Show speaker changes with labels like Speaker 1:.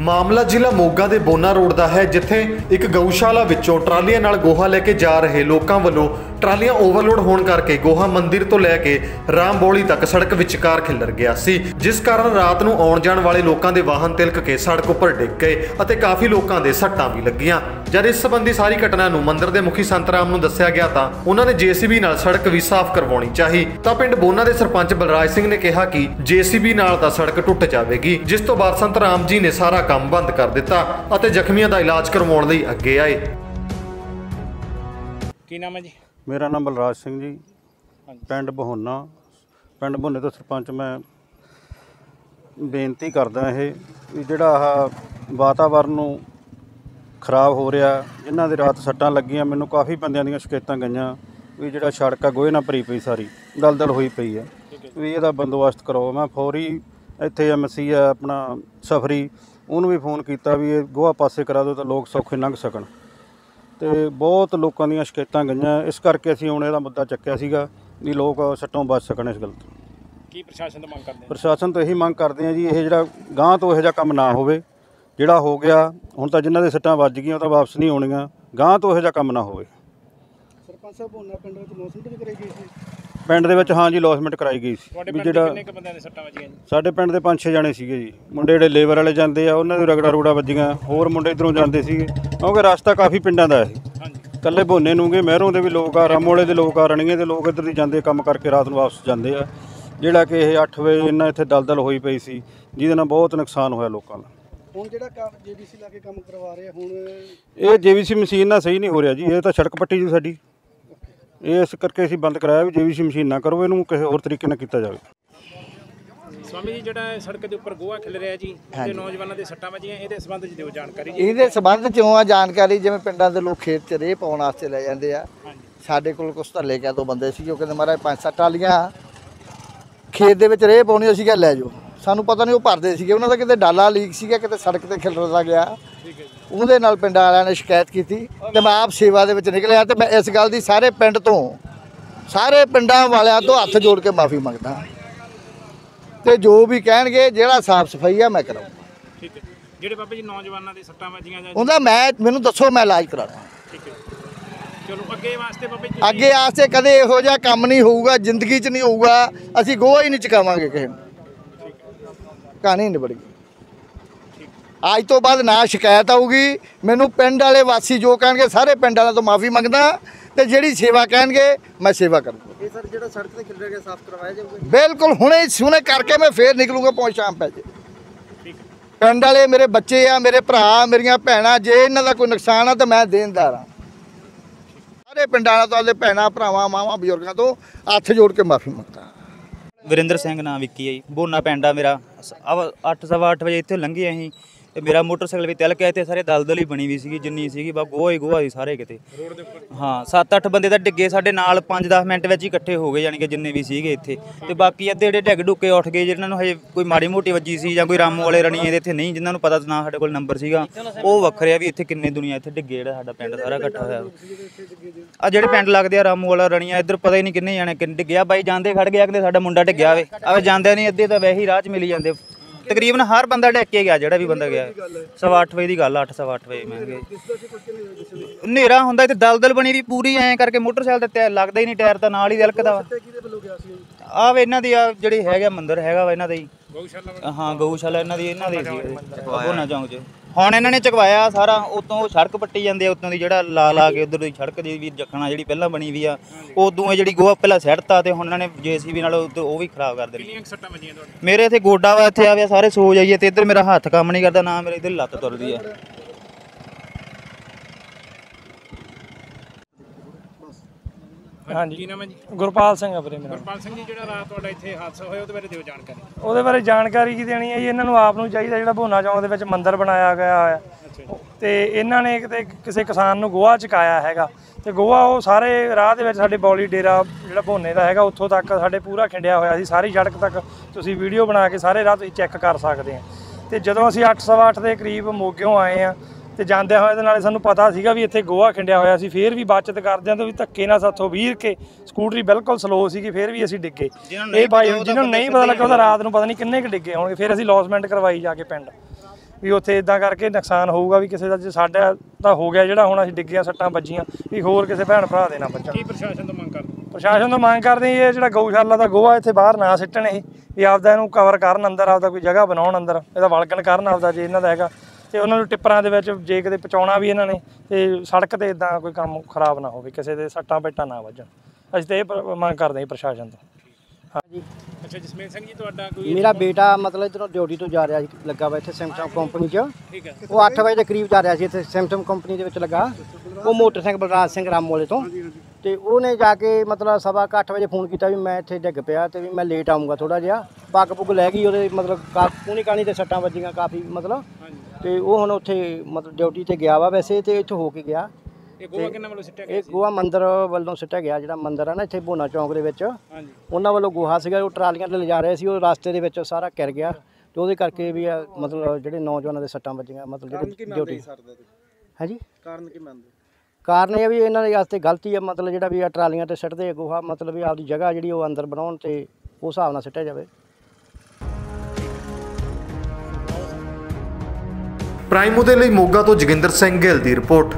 Speaker 1: ਮਾਮਲਾ ਜ਼ਿਲ੍ਹਾ ਮੋਗਾ ਦੇ ਬੋਨਾ ਰੋਡ ਦਾ ਹੈ, ਜਿੱਥੇ ਇੱਕ ਗਊਸ਼ਾਲਾ ਵਿੱਚੋਂ ਟਰਾਲੀਆਂ ਨਾਲ ਗੋਹਾ ਲੈ ਕੇ ਜਾ ਰਹੇ ਲੋਕਾਂ ਵੱਲੋਂ ਟਰਾਲੀਆਂ ਓਵਰਲੋਡ ਹੋਣ ਕਰਕੇ ਗੋਹਾ ਮੰਦਿਰ ਤੋਂ ਲੈ ਕੇ ਰਾਮਬੋਲੀ ਤੱਕ ਸੜਕ ਵਿਚਕਾਰ ਖਿੱਲਰ ਗਿਆ ਸੀ, ਜਿਸ ਕਾਰਨ ਰਾਤ ਨੂੰ ਆਉਣ ਜਾਣ ਵਾਲੇ ਲੋਕਾਂ ਦੇ ਵਾਹਨ ਤਿਲਕ ਕੇ ਸੜਕ ਉੱਪਰ ਡਿੱਗ ਗਏ ਅਤੇ ਕਾਫੀ ਲੋਕਾਂ ਦੇ ਸੱਟਾਂ ਵੀ ਲੱਗੀਆਂ। ਜਦ ਇਸ ਸੰਬੰਧੀ ਸਾਰੀ ਘਟਨਾ ਨੂੰ ਮੰਦਿਰ ਦੇ ਮੁਖੀ ਸੰਤ ਨੂੰ ਦੱਸਿਆ ਗਿਆ ਤਾਂ ਉਹਨਾਂ ਨੇ ਜੀਸੀਬੀ ਨਾਲ ਸੜਕ ਵੀ ਸਾਫ਼ ਕਰਵਾਉਣੀ ਚਾਹੀ। ਤਾਂ ਪਿੰਡ ਬੋਨਾ ਦੇ ਸਰਪੰਚ ਬਲਰਾਜ ਸਿੰਘ ਨੇ ਕਿਹਾ ਕਿ ਜੀਸੀਬੀ ਨਾਲ ਤਾਂ ਸੜਕ ਟੁੱਟ ਜਾਵੇਗੀ, ਜਿਸ ਤੋਂ ਬਾਅਦ ਸੰਤ ਰਾਮ ਜੀ ਨੇ ਸਾਰਾ ਕੰਮ ਬੰਦ ਕਰ ਦਿੱਤਾ ਅਤੇ ਜ਼ਖਮੀਆਂ ਦਾ ਇਲਾਜ ਕਰਵਾਉਣ ਲਈ ਅੱਗੇ ਆਏ।
Speaker 2: ਕੀ ਨਾਮ ਹੈ ਜੀ?
Speaker 3: ਮੇਰਾ ਨਾਮ ਬਲਰਾਜ ਸਿੰਘ ਜੀ। ਪਿੰਡ ਬਹੋਨਾ। ਪਿੰਡ ਬਹੋਨੇ ਤੋਂ ਸਰਪੰਚ ਮੈਂ ਬੇਨਤੀ ਕਰਦਾ ਇਹ ਵੀ ਜਿਹੜਾ ਆਹ ਵਾਤਾਵਰਨ ਨੂੰ ਖਰਾਬ ਹੋ ਰਿਹਾ ਜਿਨ੍ਹਾਂ ਦੇ ਰਾਤ ਸੱਟਾਂ ਲੱਗੀਆਂ ਮੈਨੂੰ ਕਾਫੀ ਬੰਦਿਆਂ ਦੀਆਂ ਸ਼ਿਕਾਇਤਾਂ ਗਈਆਂ ਵੀ ਜਿਹੜਾ ਸੜਕ ਆ ਗੋਹੇ ਨਾਲ ਭਰੀ ਪਈ ਸਾਰੀ ਦਲਦਲ ਹੋਈ ਪਈ ਆ। ਵੀ ਇਹਦਾ ਬੰਦੋਬਸਤ ਕਰੋ। ਮੈਂ ਫੌਰੀ ਇੱਥੇ ਐਮਸੀ ਆ ਆਪਣਾ ਸਫਰੀ ਉਹਨੂੰ ਵੀ ਫੋਨ ਕੀਤਾ ਵੀ ਇਹ ਗੋਹਾ ਪਾਸੇ ਕਰਾ ਦਿਓ ਤਾਂ ਲੋਕ ਸੌਖੇ ਲੰਘ ਸਕਣ। ਤੇ ਬਹੁਤ ਲੋਕਾਂ ਦੀਆਂ ਸ਼ਿਕਾਇਤਾਂ ਗਈਆਂ। ਇਸ ਕਰਕੇ ਅਸੀਂ ਹੁਣ ਇਹਦਾ ਮੁੱਦਾ ਚੱਕਿਆ ਸੀਗਾ ਵੀ ਲੋਕ ਸੱਟੋਂ ਬਚ ਸਕਣ ਇਸ ਗੱਲ ਤੋਂ।
Speaker 2: ਕੀ ਪ੍ਰਸ਼ਾਸਨ ਤੋਂ ਮੰਗ ਕਰਦੇ
Speaker 3: ਪ੍ਰਸ਼ਾਸਨ ਤੋਂ ਇਹੀ ਮੰਗ ਕਰਦੇ ਆ ਜੀ ਇਹ ਜਿਹੜਾ ਗਾਂ ਤੋਂ ਇਹੋ ਜਿਹਾ ਕੰਮ ਨਾ ਹੋਵੇ ਜਿਹੜਾ ਹੋ ਗਿਆ ਹੁਣ ਤਾਂ ਜਿਨ੍ਹਾਂ ਦੇ ਸੱਟਾਂ ਵੱਜ ਗਈਆਂ ਉਹ ਤਾਂ ਵਾਪਸ ਨਹੀਂ ਆਉਣੀਆਂ ਗਾਂ ਤੋਂ ਇਹੋ ਜਿਹਾ ਕੰਮ ਨਾ ਹੋਵੇ।
Speaker 4: ਸਰਪੰਚ ਸਾਹਿਬ ਹੋਣਾ ਪਿੰਡ ਵਿੱਚ ਮੌਸਮ ਗਈ ਸੀ
Speaker 3: ਪਿੰਡ ਦੇ ਵਿੱਚ ਹਾਂ ਜੀ ਲੌਸਮੈਂਟ ਕਰਾਈ ਗਈ ਸੀ। ਵੀ ਜਿਹੜਾ
Speaker 2: ਕਿੰਨੇ ਕ ਬੰਦਿਆਂ ਦੇ ਸੱਟਾਂ ਵੱਜੀਆਂ ਜੀ?
Speaker 3: ਸਾਡੇ ਪਿੰਡ ਦੇ ਪੰਜ ਛੇ ਜਾਣੇ ਸੀਗੇ ਜੀ। ਮੁੰਡੇ ਜਿਹੜੇ ਲੇਬਰ ਵਾਲੇ ਜਾਂਦੇ ਆ ਉਹਨਾਂ ਦੇ ਰਗੜਾ ਰੂੜਾ ਵੱਜੀਆਂ। ਹੋਰ ਮੁੰਡੇ ਇਧਰੋਂ ਜਾਂਦੇ ਸੀਗੇ। ਕਿਉਂਕਿ ਰਸਤਾ ਕਾਫੀ ਪਿੰਡਾਂ ਦਾ
Speaker 2: ਹਾਂਜੀ।
Speaker 3: ਕੱਲੇ ਭੋਨੇ ਨੂੰਗੇ ਮਹਿਰੋਂ ਦੇ ਵੀ ਲੋਕ ਆ ਰਾਮੋਲੇ ਦੇ ਲੋਕ ਆ ਰਣੀਏ ਦੇ ਲੋਕ ਇੱਧਰ ਦੀ ਜਾਂਦੇ ਕੰਮ ਕਰਕੇ ਰਾਤ ਨੂੰ ਵਾਪਸ ਜਾਂਦੇ ਆ। ਜਿਹੜਾ ਕਿ ਇਹ 8 ਵਜੇ ਇਹਨਾਂ ਇੱਥੇ ਦਲਦਲ ਹੋਈ ਪਈ ਸੀ ਜਿਹਦੇ ਨਾਲ ਬਹੁਤ ਨੁਕਸਾਨ ਹੋਇਆ ਲੋਕਾਂ ਦਾ।
Speaker 4: ਹੁਣ ਜਿਹੜਾ ਕੰਮ ਜੀਬੀਸੀ ਲਾ ਕੇ ਕੰਮ ਕਰਵਾ ਰਹੇ ਹੁਣ
Speaker 3: ਇਹ ਜੀਵੀਸੀ ਮਸ਼ੀਨ ਨਾਲ ਸਹੀ ਨਹੀਂ ਹੋ ਰਿਹਾ ਜੀ ਇਹ ਤਾਂ ਸੜਕ ਪੱਟੀ ਜੀ ਸਾਡੀ। ਇਸ ਕਰਕੇ ਅਸੀਂ ਬੰਦ ਕਰਾਇਆ ਵੀ ਜੀਵੀਸੀ ਮਸ਼ੀਨ ਨਾ ਕਰੋ ਇਹਨੂੰ ਕਿਸੇ ਹੋਰ ਤਰੀਕੇ ਨਾਲ ਕੀਤਾ ਜਾਵੇ।
Speaker 2: ਸਵਾਮੀ ਜੀ ਜਿਹੜਾ ਸੜਕ ਦੇ ਉੱਪਰ ਗੋਹਾ ਖਿਲ ਰਿਹਾ ਜੀ ਤੇ ਨੌਜਵਾਨਾਂ ਦੇ ਸੱਟਾਂ ਵੱਜੀਆਂ ਇਹਦੇ ਸੰਬੰਧ ਚ ਦਿਓ ਜਾਣਕਾਰੀ ਜੀ।
Speaker 5: ਇਹਦੇ ਸਬੰਧ ਚੋਂ ਆ ਜਾਣਕਾਰੀ? ਜਿਵੇਂ ਪਿੰਡਾਂ ਦੇ ਲੋਕ ਖੇਤ 'ਚ ਰੇਹ ਪਾਉਣ ਵਾਸਤੇ ਲੈ ਜਾਂਦੇ ਆ। ਸਾਡੇ ਕੋਲ ਕੁਛ ਤਾਂ ਲੈ ਕੇ ਦੋ ਬੰਦੇ ਸੀ ਉਹ ਕਹਿੰਦੇ ਮਹਾਰਾਜ ਪੰਜ ਸੱਤ ਟਾਲੀਆਂ ਖੇਤ ਦੇ ਵਿੱਚ ਰੇਹ ਪਾਉਣੀ ਸੀਗਾ ਲੈ ਜਾਓ। ਸਾਨੂੰ ਪਤਾ ਨਹੀਂ ਉਹ ਭਰਦੇ ਸੀਗੇ ਉਹਨਾਂ ਦਾ ਕਿਤੇ ਡਾਲਾ ਲੀਕ ਸੀਗਾ ਕਿਤੇ ਸੜਕ ਤੇ ਖਿਲਰਦਾ ਗਿਆ। ਉਹਦੇ ਨਾਲ ਪਿੰਡ ਵਾਲਿਆਂ ਨੇ ਸ਼ਿਕਾਇਤ ਕੀਤੀ ਤੇ ਮੈਂ ਆਪ ਸੇਵਾ ਦੇ ਵਿੱਚ ਨਿਕਲਿਆ ਤੇ ਮੈਂ ਇਸ ਗੱਲ ਦੀ ਸਾਰੇ ਪਿੰਡ ਤੋਂ ਸਾਰੇ ਪਿੰਡਾਂ ਵਾਲਿਆਂ ਤੋਂ ਹੱਥ ਜੋੜ ਕੇ ਮਾਫੀ ਮੰਗਦਾ। ਤੇ ਜੋ ਵੀ ਕਹਿਣਗੇ ਜਿਹੜਾ ਸਾਫ਼ ਸਫ਼ਾਈ ਆ ਮੈਂ ਕਰਾਂਗਾ
Speaker 2: ਠੀਕ ਹੈ। ਜਿਹੜੇ ਬਾਬਾ ਜੀ ਨੌਜਵਾਨਾਂ ਦੇ ਸੱਟਾਂ ਵੱਜੀਆਂ ਜਾਂ
Speaker 5: ਉਹਦਾ ਮੈਂ ਮੈਨੂੰ ਦੱਸੋ ਮੈਂ ਇਲਾਜ ਕਰਾਉਣਾ।
Speaker 2: ਠੀਕ ਹੈ। ਚਲੋ ਅੱਗੇ ਵਾਸਤੇ ਬਾਬਾ ਜੀ
Speaker 5: ਅੱਗੇ ਆਸਤੇ ਕਦੇ ਇਹੋ ਜਿਹਾ ਕੰਮ ਨਹੀਂ ਹੋਊਗਾ ਜ਼ਿੰਦਗੀ 'ਚ ਨਹੀਂ ਹੋਊਗਾ। ਅਸੀਂ ਗੋਹਾ ਹੀ ਨਹੀਂ ਚਕਾਵਾਂਗੇ ਕਿਸੇ ਨੂੰ। ਕਹਾਣੀ ਨਿਬੜ ਗਈ। ਅੱਜ ਤੋਂ ਬਾਅਦ ਨਾ ਸ਼ਿਕਾਇਤ ਆਊਗੀ। ਮੈਨੂੰ ਪਿੰਡ ਵਾਲੇ ਵਾਸੀ ਜੋ ਕਹਿਣਗੇ ਸਾਰੇ ਪਿੰਡ ਵਾਲਿਆਂ ਤੋਂ ਮਾਫੀ ਮੰਗਦਾ ਤੇ ਜਿਹੜੀ ਸੇਵਾ ਕਹਿਣਗੇ ਮੈਂ ਸੇਵਾ ਕਰੂੰਗਾ।
Speaker 4: ਇਹ ਸਰ ਜਿਹੜਾ ਸੜਕ ਤੇ ਖਿਲ ਰਿਹਾ ਸਾਫ਼ ਕਰਵਾਇਆ ਜਾਊਗਾ
Speaker 5: ਬਿਲਕੁਲ ਹੁਣੇ ਸੁਣੇ ਕਰਕੇ ਮੈਂ ਫੇਰ ਨਿਕਲੂੰਗਾ ਪਹੁੰਚ ਸ਼ਾਮ ਪੈ ਜੇ। ਪਿੰਡ ਵਾਲੇ ਮੇਰੇ ਬੱਚੇ ਆ ਮੇਰੇ ਭਰਾ ਮੇਰੀਆਂ ਭੈਣਾਂ ਜੇ ਇਹਨਾਂ ਦਾ ਕੋਈ ਨੁਕਸਾਨ ਆ ਤਾਂ ਮੈਂ ਦੇਣਦਾਰ ਆ ਸਾਰੇ ਪਿੰਡਾਂ ਵਾਲਿਆਂ ਤੋਂ ਆਪਦੇ ਭੈਣਾਂ ਭਰਾਵਾਂ ਮਾਵਾਂ ਬਜ਼ੁਰਗਾਂ ਤੋਂ ਹੱਥ ਜੋੜ ਕੇ ਮਾਫੀ ਮੰਗਦਾ।
Speaker 6: ਵਰਿੰਦਰ ਸਿੰਘ ਨਾਂ ਵਿੱਕੀ ਹੈ ਜੀ। ਬੋਨਾ ਪਿੰਡ ਆ ਮੇਰਾ। 8 ਸਵਾ 8 ਵਜੇ ਇੱਥੇ ਲੰਘੇ ਅਸੀਂ। ਤੇ ਮੇਰਾ ਮੋਟਰਸਾਈਕਲ ਵੀ ਤਿਲਕ ਗਿਆ ਤੇ ਸਾਰੇ ਦਲਦਲ ਹੀ ਬਣੀ ਵੀ ਸੀਗੀ ਜਿੰਨੀ ਸੀਗੀ ਬਾ ਗੋਹਾ ਹੀ ਗੋਹਾ ਸੀ ਸਾਰੇ ਕਿਤੇ।
Speaker 2: ਰੋਡ ਦੇ ਉੱਪਰ?
Speaker 6: ਹਾਂ 7-8 ਬੰਦੇ ਤਾਂ ਡਿੱਗੇ ਸਾਡੇ ਨਾਲ 5-10 ਮਿੰਟ ਵਿੱਚ ਹੀ ਇਕੱਠੇ ਹੋ ਗਏ ਯਾਨੀ ਕਿ ਜਿੰਨੇ ਵੀ ਸੀਗੇ ਇੱਥੇ। ਤੇ ਬਾਕੀ ਅੱਧੇ ਜਿਹੜੇ ਡਿੱਗ ਡੁੱਕੇ ਉੱਠ ਗਏ ਜਿਨ੍ਹਾਂ ਨੂੰ ਹਜੇ ਕੋਈ ਮਾੜੀ ਮੋਟੀ ਵੱਜੀ ਸੀ ਜਾਂ ਕੋਈ ਰਾਮੋ ਵਾਲੇ ਰਣੀ ਇਹਦੇ ਇੱਥੇ ਨਹੀਂ ਜਿਨ੍ਹਾਂ ਨੂੰ ਪਤਾ ਨਾ ਸਾਡੇ ਕੋਲ ਨੰਬਰ ਸੀਗਾ ਉਹ ਵੱਖਰੇ ਆ ਵੀ ਇੱਥੇ ਕਿੰਨੇ ਦੁਨੀਆ ਇੱਥੇ ਡਿੱਗੇ ਜਿਹੜਾ ਸਾਡਾ ਪਿੰਡ ਸਾਰਾ ਇਕੱਠਾ ਹੋਇਆ। ਆ ਜਿਹੜੇ ਪਿੰਡ ਲੱਗਦੇ ਆ ਰਾਮੂ ਵਾਲਾ ਰਣੀਆਂ ਇੱਧਰ ਪਤਾ ਹੀ ਨਹੀਂ ਕਿੰਨੇ ਜਾਣੇ ਕਿੰਨੇ ਡਿੱਗਿਆ ਬਾਈ ਜਾਂਦੇ ਖੜ ਗਿਆ ਕਹਿੰਦੇ ਸਾਡਾ ਮੁੰਡਾ ਡਿੱਗਿਆ ਵੇ। ਆਵੇ ਜਾਂਦੇ ਨਹੀਂ ਅੱਧੇ ਤਾਂ ਵੈਸੇ ਹੀ ਰਾਹ 'ਚ ਮਿਲੀ ਜਾਂਦੇ। ਤਕਰੀਬਨ ਹਰ ਬੰਦਾ ਡਿੱਗ ਕੇ ਗਿਆ ਜਿਹੜਾ ਵੀ ਬੰਦਾ ਗਿਆ। ਸਵਾ ਅੱਠ ਵਜੇ ਦੀ ਗੱਲ 8 ਸਵਾ ਅੱਠ ਵਜੇ ਮੈਂ ਗਿਆ ਹਨੇਰਾ ਹੁੰਦਾ ਇੱਥੇ ਦਲਦਲ ਬਣੀ ਵੀ ਪੂਰੀ ਐਂ ਕਰਕੇ ਮੋਟਰਸਾਈਕਲ ਤੇ ਟਾਇਰ ਲੱਗਦਾ ਹੀ ਨਹੀਂ ਟਾਇਰ ਤਾਂ ਨਾਲ ਹੀ ਦਿਲਕਦਾ ਵਾ। ਆ ਵੇ ਇਹਨਾਂ ਦੀ ਆ ਜਿਹੜੀ ਹੈਗਾ ਮੰਦਿਰ ਹੈਗਾ ਵਾ ਇਹਨਾਂ ਦਾ ਹੀ।
Speaker 2: ਗਊਸ਼ਾਲਾ
Speaker 6: ਹਾਂ ਗਊਸ਼ਾਲਾ ਇਹਨਾਂ ਦੀ ਇਹਨਾਂ ਦੀ ਸੀ ਬੋਨਾ ਚੌਂਕ 'ਚ। ਹੁਣ ਇਹਨਾਂ ਨੇ ਚਕਵਾਇਆ ਸਾਰਾ ਉਤੋਂ ਸੜਕ ਪੱਟੀ ਜਾਂਦੇ ਆ ਉਤੋਂ ਦੀ ਜਿਹੜਾ ਲਾ ਲਾ ਕੇ ਉਧਰ ਦੀ ਸੜਕ ਦੀ ਵੀ ਜਖਣਾ ਜਿਹੜੀ ਪਹਿਲਾਂ ਬਣੀ ਵੀ ਆ ਉਦੋਂ ਇਹ ਜਿਹੜੀ ਗੋਹਾ ਪਹਿਲਾਂ ਸੜਤਾ ਤੇ ਹੁਣ ਇਹਨਾਂ ਨੇ ਜੀਸੀਬੀ ਨਾਲ ਉਹ ਉਹ ਵੀ ਖਰਾਬ ਕਰ ਦੇਣੀ
Speaker 2: ਕਿੰਨੀਆਂ ਕੁ ਸੱਟਾਂ ਵੱਜੀਆਂ ਤੁਹਾਡੇ
Speaker 6: ਮੇਰੇ ਇੱਥੇ ਗੋਡਾ ਵਾ ਇੱਥੇ ਆਵੇ ਸਾਰੇ ਸੋ ਜਾਈਏ ਤੇ ਇੱਧਰ ਮੇਰਾ ਹੱਥ ਕੰਮ ਨਹੀਂ ਕਰਦਾ ਨਾ ਮੇਰੇ ਇੱਧਰ ਲੱਤ ਤੁਰਦੀ ਆ।
Speaker 2: ਹਾਂਜੀ। ਕੀ ਨਾਮ ਹੈ ਜੀ?
Speaker 7: ਗੁਰਪਾਲ ਸਿੰਘ ਆ ਵੀਰੇ ਮੇਰਾ।
Speaker 2: ਗੁਰਪਾਲ ਸਿੰਘ ਜੀ ਜਿਹੜਾ ਰਾਤ ਤੁਹਾਡਾ ਇੱਥੇ ਹਾਦਸਾ ਹੋਇਆ ਉਹਦੇ ਬਾਰੇ ਦਿਓ ਜਾਣਕਾਰੀ।
Speaker 7: ਉਹਦੇ ਬਾਰੇ ਜਾਣਕਾਰੀ ਕੀ ਦੇਣੀ ਹੈ ਜੀ? ਇਹਨਾਂ ਨੂੰ ਆਪ ਨੂੰ ਚਾਹੀਦਾ ਜਿਹੜਾ ਭੋਨਾ ਚੌਂਕ ਦੇ ਵਿੱਚ ਮੰਦਿਰ ਬਣਾਇਆ ਗਿਆ ਹੋਇਆ। ਤੇ ਇਹਨਾਂ ਨੇ ਕਿਤੇ ਕਿਸੇ ਕਿਸਾਨ ਨੂੰ ਗੋਹਾ ਚੁਕਾਇਆ ਹੈਗਾ। ਤੇ ਗੋਹਾ ਉਹ ਸਾਰੇ ਰਾਹ ਦੇ ਵਿੱਚ ਸਾਡੇ ਬੌਲੀ ਡੇਰਾ ਜਿਹੜਾ ਭੋਨੇ ਦਾ ਹੈਗਾ ਉੱਥੋਂ ਤੱਕ ਸਾਡੇ ਪੂਰਾ ਖਿੰਡਿਆ ਹੋਇਆ ਸੀ। ਸਾਰੀ ਸੜਕ ਤੱਕ ਤੁਸੀਂ ਵੀਡੀਓ ਬਣਾ ਕੇ ਸਾਰੇ ਰਾਹ ਤੁਸੀਂ ਚੈੱਕ ਕਰ ਸਕਦੇ ਆ। ਤੇ ਜਦੋਂ ਅਸੀਂ 8:30 ਦੇ ਕਰੀਬ ਮੋਗਿਓਂ ਆਏ ਆ ਤੇ ਜਾਂਦਿਆਂ ਹੋਏ ਦੇ ਨਾਲੇ ਸਾਨੂੰ ਪਤਾ ਸੀਗਾ ਵੀ ਇੱਥੇ ਗੋਹਾ ਖਿੰਡਿਆ ਹੋਇਆ ਸੀ ਫੇਰ ਵੀ ਬਚਤ ਕਰਦਿਆਂ ਤੋਂ ਵੀ ਧੱਕੇ ਨਾਲ ਸਾਥੋਂ ਵੀਰ ਕੇ ਸਕੂਟਰੀ ਬਿਲਕੁਲ ਸਲੋ ਸੀਗੀ ਫੇਰ ਵੀ ਅਸੀਂ ਡਿੱਗੇ। ਇਹ
Speaker 6: ਉਹਦਾ
Speaker 7: ਜਿਹਨਾਂ ਨੂੰ ਨਹੀਂ ਪਤਾ ਲੱਗਾ ਉਹਦਾ ਰਾਤ ਨੂੰ ਪਤਾ ਨਹੀਂ ਕਿੰਨੇ ਕੁ ਡਿੱਗੇ ਹੋਣਗੇ ਫੇਰ ਅਸੀਂ ਲੌਸਮੈਂਟ ਕਰਵਾਈ ਜਾ ਕੇ ਪਿੰਡ। ਵੀ ਉੱਥੇ ਇਦਾਂ ਕਰਕੇ ਨੁਕਸਾਨ ਹੋਊਗਾ ਵੀ ਕਿਸੇ ਦਾ ਜੇ ਸਾਡਾ ਤਾਂ ਹੋ ਗਿਆ ਜਿਹੜਾ ਹੁਣ ਅਸੀਂ ਡਿੱਗੀਆਂ ਸੱਟਾਂ ਵੱਜੀਆਂ ਵੀ ਹੋਰ ਕਿਸੇ ਭੈਣ ਭਰਾ ਦੇ ਨਾ ਵੱਜਣ
Speaker 2: ਕੀ ਪ੍ਰਸ਼ਾਸਨ ਤੋਂ ਮੰਗ ਕਰਦੇ?
Speaker 7: ਪ੍ਰਸ਼ਾਸਨ ਤੋਂ ਮੰਗ ਕਰਦੇ ਇਹ ਜਿਹੜਾ ਗਊਸ਼ਾਲਾ ਦਾ ਗੋਹਾ ਇੱਥੇ ਬਾਹਰ ਨਾ ਸਿੱਟਣ ਇਹ ਵੀ ਆਪਦਾ ਇਹਨੂੰ ਕਵਰ ਕਰਨ ਅੰਦਰ ਆਪਦਾ ਕੋਈ ਜਗ੍ਹਾ ਬਣਾਉਣ ਅੰਦਰ ਇਹਦਾ ਵਲਕਣ ਕਰਨ ਆਪਦਾ ਜੇ ਇਹਨਾਂ ਦਾ ਹੈਗਾ। ਤੇ ਉਹਨਾਂ ਨੂੰ ਟਿੱਪਰਾਂ ਦੇ ਵਿੱਚ ਜੇ ਕਿਤੇ ਪਹੁੰਚਾਉਣਾ ਵੀ ਇਹਨਾਂ ਨੇ ਤੇ ਸੜਕ ਤੇ ਇਦਾਂ ਕੋਈ ਕੰਮ ਖਰਾਬ ਨਾ ਹੋਵੇ ਕਿਸੇ ਦੇ ਸੱਟਾਂ ਪੇਟਾਂ ਨਾ ਵੱਜਣ। ਅਸੀਂ ਤੇ ਇਹ ਮੰਗ ਕਰਦੇ ਹਾਂ ਪ੍ਰਸ਼ਾਸਨ ਤੋਂ।
Speaker 2: ਅੱਛਾ ਜਸਮੇਲ ਸਿੰਘ ਜੀ ਤੁਹਾਡਾ ਕੋਈ
Speaker 8: ਮੇਰਾ ਬੇਟਾ ਮਤਲਬ ਇਧਰੋਂ ਡਿਊਟੀ ਤੋਂ ਜਾ ਰਿਹਾ ਸੀ ਲੱਗਾ ਵਾ ਇੱਥੇ ਸੈਮਸੰਗ ਕੰਪਨੀ 'ਚ।
Speaker 2: ਠੀਕ ਹੈ।
Speaker 8: ਉਹ 8 ਵਜੇ ਦੇ ਕਰੀਬ ਜਾ ਰਿਹਾ ਸੀ ਇੱਥੇ ਸੈਮਸੰਗ ਕੰਪਨੀ ਦੇ ਵਿੱਚ ਲੱਗਾ। ਉਹ ਮੋਟਰਸਾਈਕਲ ਬਲਰਾਜ ਸਿੰਘ ਰਾਮੋਲੇ ਤੋਂ। ਤੇ ਉਹਨੇ ਜਾ ਕੇ ਮਤਲਬ ਸਵਾ ਕੁ ਅੱਠ ਵਜੇ ਫੋਨ ਕੀਤਾ ਵੀ ਮੈਂ ਇੱਥੇ ਡਿੱਗ ਪਿਆ ਤੇ ਵੀ ਮੈਂ ਲੇਟ ਆਉਂਗਾ ਥੋੜਾ ਜਿਹਾ। ਪੱਗ ਪੁੱਗ ਲੈ ਗਈ ਉਹਦੇ ਮਤਲਬ ਪੂਣੀ ਕਾਣੀ ਤੇ ਸੱਟਾਂ ਵੱਜੀਆਂ ਕਾਫੀ ਮਤਲਬ। ਤੇ ਉਹ ਹੁਣ ਉੱਥੇ ਮਤਲਬ ਡਿਊਟੀ ਤੇ ਗਿਆ ਵਾ ਵੈਸੇ ਤੇ ਇੱਥੋਂ ਹੋ ਕੇ ਗਿਆ।
Speaker 2: ਇਹ ਗੋਆ ਕਿੰਨਾ ਵੱਲੋਂ ਸਿੱਟਿਆ ਗਿਆ
Speaker 8: ਇਹ ਗੋਆ ਮੰਦਿਰ ਵੱਲੋਂ ਸਿੱਟਿਆ ਗਿਆ ਜਿਹੜਾ ਮੰਦਿਰ ਆ ਨਾ ਇੱਥੇ ਭੋਨਾ ਚੌਂਕ ਦੇ ਵਿੱਚ।
Speaker 2: ਹਾਂਜੀ।
Speaker 8: ਉਹਨਾਂ ਵੱਲੋਂ ਗੋਹਾ ਸੀਗਾ ਉਹ ਟਰਾਲੀਆਂ ਤੇ ਲਿਜਾ ਰਹੇ ਸੀ ਉਹ ਰਸਤੇ ਦੇ ਵਿੱਚ ਸਾਰਾ ਕਿਰ ਗਿਆ ਤੇ ਉਹਦੇ ਕਰਕੇ ਵੀ ਆ ਮਤਲਬ ਜਿਹੜੇ ਨੌਜਵਾਨਾਂ ਦੇ ਸੱਟਾਂ ਵੱਜੀਆਂ ਮਤਲਬ ਜਿਹੜੇ ਡਿਊਟੀ। ਹਾਂਜੀ?
Speaker 4: ਕਾਰਨ ਕੀ ਮੰਨਦੇ?
Speaker 8: ਕਾਰਨ ਇਹ ਆ ਵੀ ਇਹਨਾਂ ਦੇ ਵਾਸਤੇ ਗਲਤੀ ਆ ਮਤਲਬ ਜਿਹੜਾ ਵੀ ਆ ਟਰਾਲੀਆਂ ਤੇ ਸਿੱਟਦੇ ਆ ਗੋਹਾ ਮਤਲਬ ਵੀ ਆਪਦੀ ਜਗ੍ਹਾ ਜਿਹੜੀ ਉਹ ਅੰਦਰ ਬਣਾਉਣ ਤੇ ਉਸ ਹਿਸਾਬ ਨਾਲ ਸਿੱਟਿਆ ਜਾਵੇ।
Speaker 1: ਪ੍ਰਾਈਮ ਦੇ ਲਈ ਮੋਗਾ ਤੋਂ ਜੋਗਿੰਦਰ ਸਿੰਘ ਗਿੱਲ ਦੀ ਰਿਪੋਰਟ।